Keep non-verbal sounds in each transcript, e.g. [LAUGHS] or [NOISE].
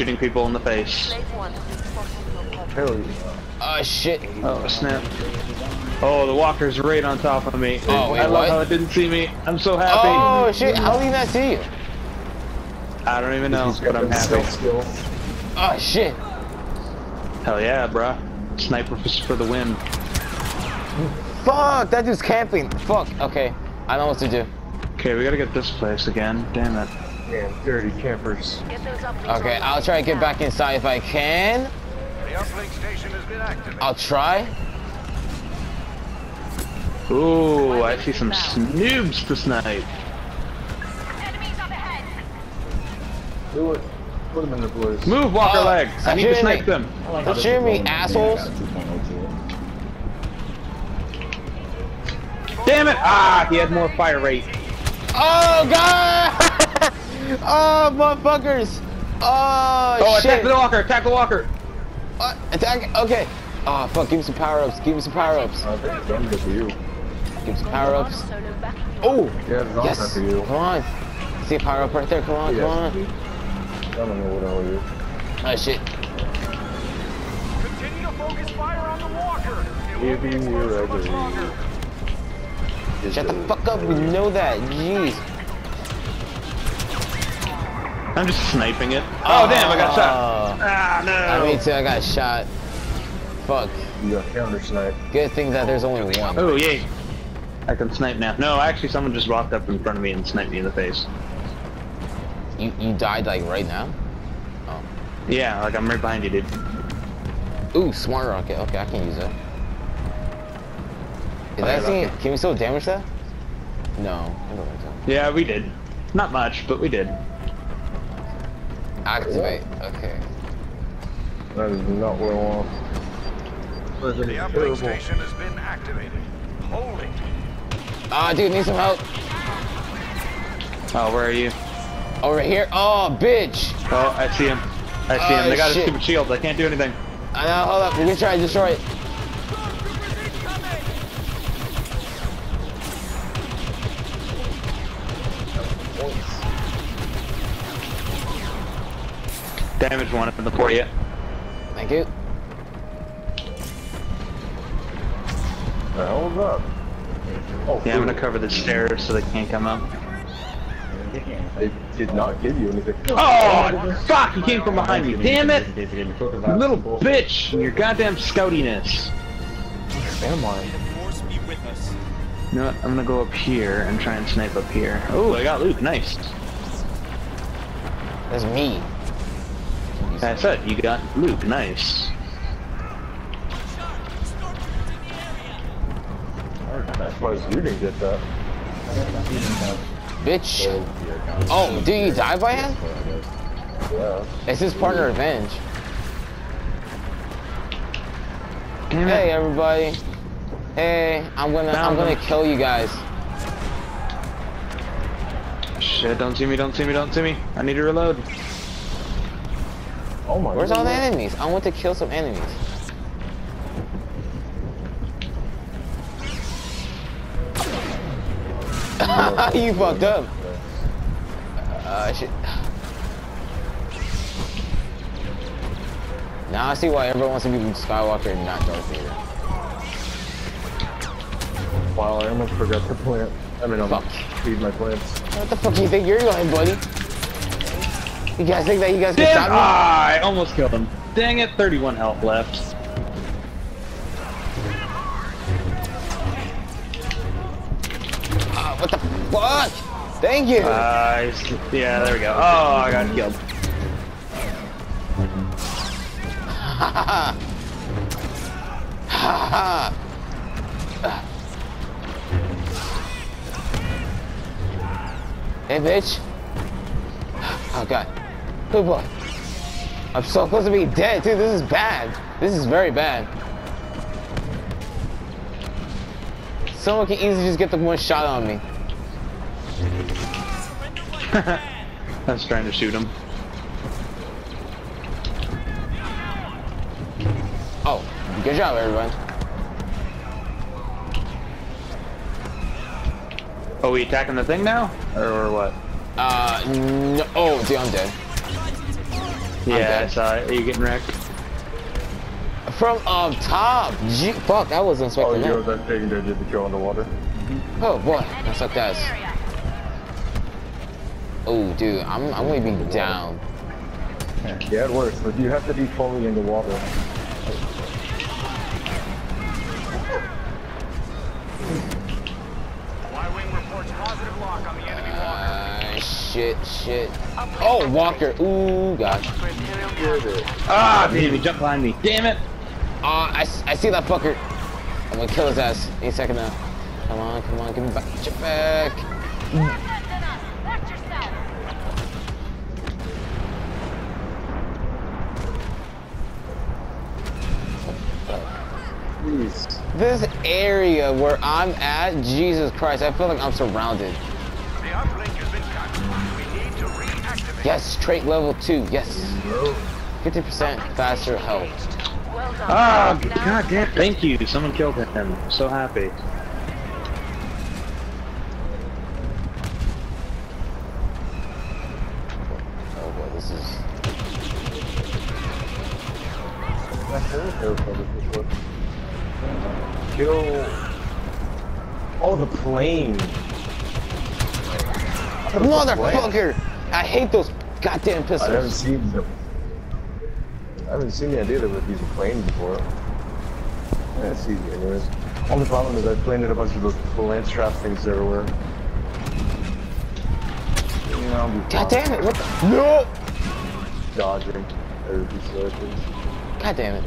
shooting people in the face. Slave one. Spotted your Hell yeah. Oh shit. Oh snap! Oh, the walker's right on top of me. Oh, wait, I love what? how it didn't see me. I'm so happy. Oh shit, how did he not see you? I don't even know, He's but I'm that happy. skill. Oh shit. Hell yeah, bruh. Sniper for, for the win. Fuck, that dude's camping. Fuck, okay. I know what to do. Okay, we gotta get this place again. Damn it. Man, dirty campers. Get those uplink Okay. I'll try to get back inside if I can. The uplink station has been activated. I'll try. Ooh, I see some snoobs to snipe. Enemies up ahead. Do it. Put them in the place. Move, Walker Oh, Leg. I need to snipe me. them. Don't shoot me, assholes. Damn it! Ah, he had more fire rate. Oh god! Oh motherfuckers! Oh, Oh, shit! attack the Walker! Attack the Walker! Uh, attack! Okay. Oh fuck! Give me some power ups. Give me some power ups. I think it's done good for you. Give me some power ups. Solo backing you. Oh Yeah, it's yes! time you. Come on. See a power up right there. Come on, come on. I don't know what all you. Oh shit! Continue to focus fire on the walker. It won't be Give me exposed your for much ugly. longer. Shut the fuck up! We know that. Jeez. I'm just sniping it. Oh, damn, I got shot. Oh. Ah, no. I mean, too. I got shot. Fuck. You got counter snipe. Good thing that there's only one. Oh, yay. I can snipe now. No, actually, someone just walked up in front of me and sniped me in the face. You you died like right now? Yeah, like I'm right behind you, dude. Ooh, smart rocket. Okay, I can use that. Is Oh, that yeah, thing? Can we still damage that? No, I don't think so. Yeah, we did. Not much, but we did. Activate. Okay. That is not what I want. That is The uplink terrible. station has been activated. Holding. Ah, dude, need some help. Oh, where are you? Over here. Oh, bitch. Oh, I see him. I see him. Oh, They got shit. a stupid shield. I can't do anything. I know. Hold up. We're gonna try to destroy it. Damage one in the port yet. Thank you. The hell is that? Oh, Yeah, I'm gonna cover the stairs so they can't come up. They did not give you anything. Oh, fuck! He came from behind me. Damn it! You little bitch! and Your goddamn scoutiness. Am I? You know what? I'm gonna go up here and try and snipe up here. Oh, I got Luke. Nice. That's me. I said you got Luke. Nice. I'm you didn't get that. Bitch. Oh, did you die by him? Yeah. It's his partner revenge. Hey, everybody. Hey, I'm gonna I'm gonna him. kill you guys. Shit! Don't see me! Don't see me! Don't see me! I need to reload. Oh my Where's all the enemies? I want to kill some enemies. [LAUGHS] you fucked up. Uh, shit. Now I see why everyone wants to be Skywalker and not Darth Vader. Wow, I almost forgot to plant. I mean, I'm feed my plants. What the fuck do you think you're going, buddy? You guys think that you guys can Damn! stop me? Ah, I almost killed him. Dang it! 31 health left. Ah, what the fuck? Thank you. Uh, yeah, there we go. Oh, I got killed. Ha ha ha. Hey, bitch. Oh, God. Good boy. I'm so close to being dead, dude. This is bad. This is very bad. Someone can easily just get the one shot on me. [LAUGHS] I was trying to shoot him. Oh, good job, everyone. Are we attacking the thing now? Or, or what? Uh, no. Oh, dude, I'm dead. Yeah, I saw it. Are you getting wrecked? From up top. Gee, fuck, I wasn't Oh, expecting yo, that. that thing there did the kill in the water. Mm-hmm. Oh boy, that sucked ass. Oh, dude, I'm I'm gonna be down. Yeah, it works, but you have to be fully in the water. Y-Wing reports positive lock on the enemy walker. Uh, shit, shit. Oh, Walker. Ooh, gosh. Ah, damn, he jumped behind me. Damn it! Uh, I, s- I see that fucker. I'm gonna kill his ass any second now. Come on, come on, give me back. Get back. More heads than us. Watch yourself. Please. This area where I'm at, Jesus Christ, I feel like I'm surrounded. Yes, trait level two, yes. 50% faster health. Well. Ah, Now- god damn. Thank you. Someone killed him. So happy. Oh boy, this is... Kill. Oh, the plane. Motherfucker! I hate those goddamn pistols. I haven't pistols. seen them. I haven't seen the idea that we're using planes before. Yeah, it's easy anyways. Only problem is I've planted a bunch of those lance trap things everywhere. You know, God damn it, what the... No! Dodging. Every piece of other things. God damn it.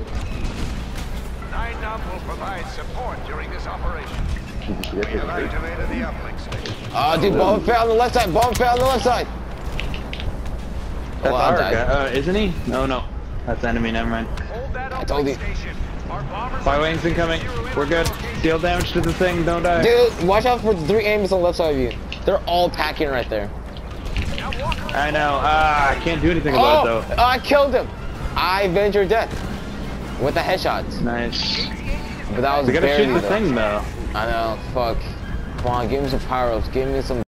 Nien Nunb will provide support during this operation. We have activated the uplink station. Oh, dude, bomb fell on the left side, bomb fell on the left side. That's Oh, I'll our die. guy. Uh, isn't he? No, no. That's enemy, never mind. I told you. station. Our bombers By are wings incoming. We're good. Deal damage to the thing, don't die. Dude, watch out for the three enemies on the left side of you. They're all packing right there. I know. Ah, I can't do anything about Oh, it though. I killed him. I avenged your death with a headshot. Nice. But that was We gotta shoot the though. thing though. I know. Fuck. Come on, give me some power ups. Give me some